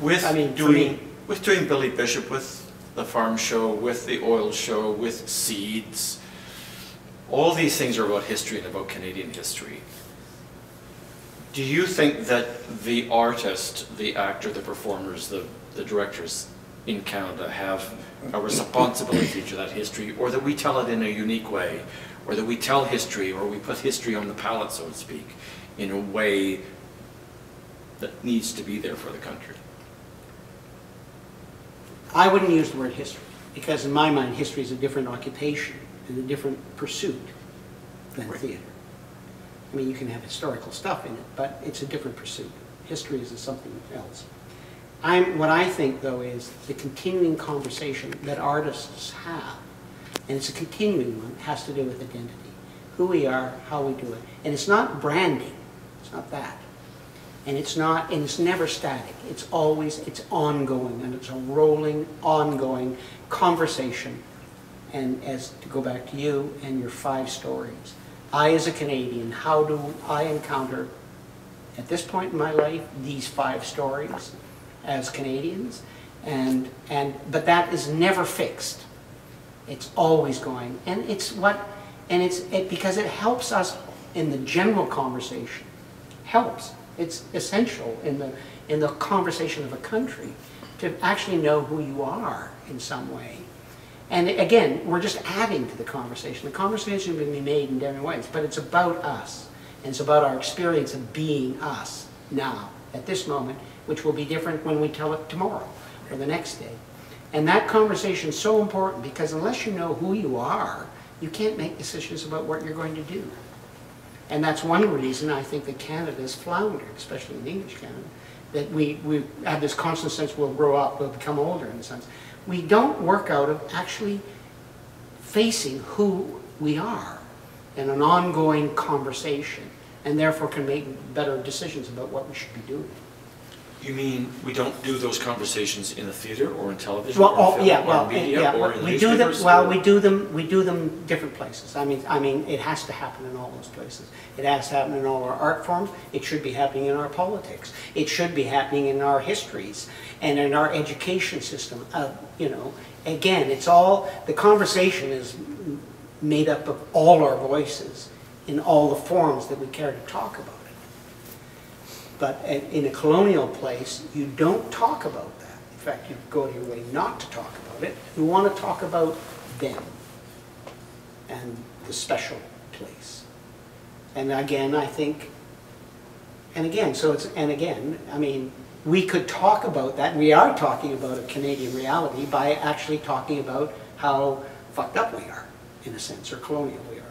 With I mean, doing, me- with doing Billy Bishop, with the farm show, with the oil show, with seeds, all these things are about history and about Canadian history. Do you think that the artist, the actor, the performers, the, the directors in Canada have a responsibility to that history, or that we tell it in a unique way, or that we tell history, or we put history on the palette, so to speak, in a way that needs to be there for the country? I wouldn't use the word history, because in my mind, history is a different occupation and a different pursuit than Right. theater. I mean, you can have historical stuff in it, but it's a different pursuit. History is something else. I'm, what I think, though, is the continuing conversation that artists have, and it's a continuing one, has to do with identity. Who we are, how we do it. And it's not branding, it's not that. And it's not, and it's never static. It's always, it's ongoing, and it's a rolling, ongoing conversation. And as, to go back to you and your five stories, I as a Canadian, how do I encounter, at this point in my life, these five stories as Canadians? And, and, but that is never fixed. It's always going, and it's what, and it's, it, because it helps us in the general conversation, helps. It's essential in the, in the conversation of a country to actually know who you are in some way. And again, we're just adding to the conversation. The conversation can be made in different ways, but it's about us. And it's about our experience of being us now, at this moment, which will be different when we tell it tomorrow or the next day. And that conversation is so important because unless you know who you are, you can't make decisions about what you're going to do. And that's one reason I think that Canada Canada's floundered, especially in English Canada, that we, we have this constant sense we'll grow up, we'll become older in a sense. We don't work out of actually facing who we are in an ongoing conversation and therefore can make better decisions about what we should be doing. You mean we don't do those conversations in the theater or in television Well, or oh, film yeah, or well, in media yeah, or in we do them, newspapers? well, or- we do them, we do them different places. I mean, I mean, it has to happen in all those places. It has to happen in all our art forms, it should be happening in our politics. It should be happening in our histories and in our education system, uh, you know. Again, it's all, the conversation is m- made up of all our voices in all the forms that we care to talk about. But in a colonial place, you don't talk about that. In fact, you go your way not to talk about it. You want to talk about them and the special place. And again, I think, and again, so it's, and again, I mean, we could talk about that, we are talking about a Canadian reality by actually talking about how fucked up we are, in a sense, or colonial we are.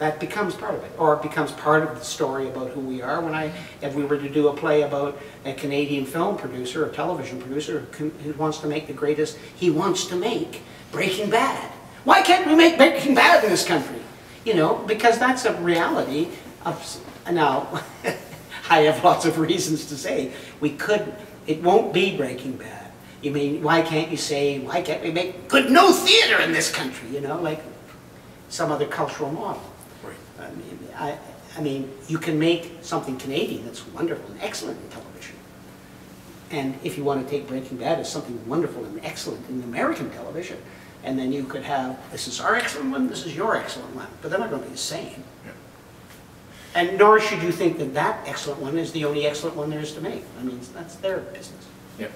That becomes part of it, or it becomes part of the story about who we are. When I, if we were to do a play about a Canadian film producer, or television producer, who wants to make the greatest, he wants to make Breaking Bad. Why can't we make Breaking Bad in this country? You know, because that's a reality of, now, I have lots of reasons to say, we could, it won't be Breaking Bad. You mean, why can't you say, why can't we make good no theater in this country, you know, like some other cultural model? I mean, I, I mean, you can make something Canadian that's wonderful and excellent in television. And if you want to take Breaking Bad as something wonderful and excellent in American television, and then you could have, this is our excellent one, this is your excellent one, but they're not going to be the same. Yeah. And nor should you think that that excellent one is the only excellent one there is to make. I mean, that's their business. Yeah.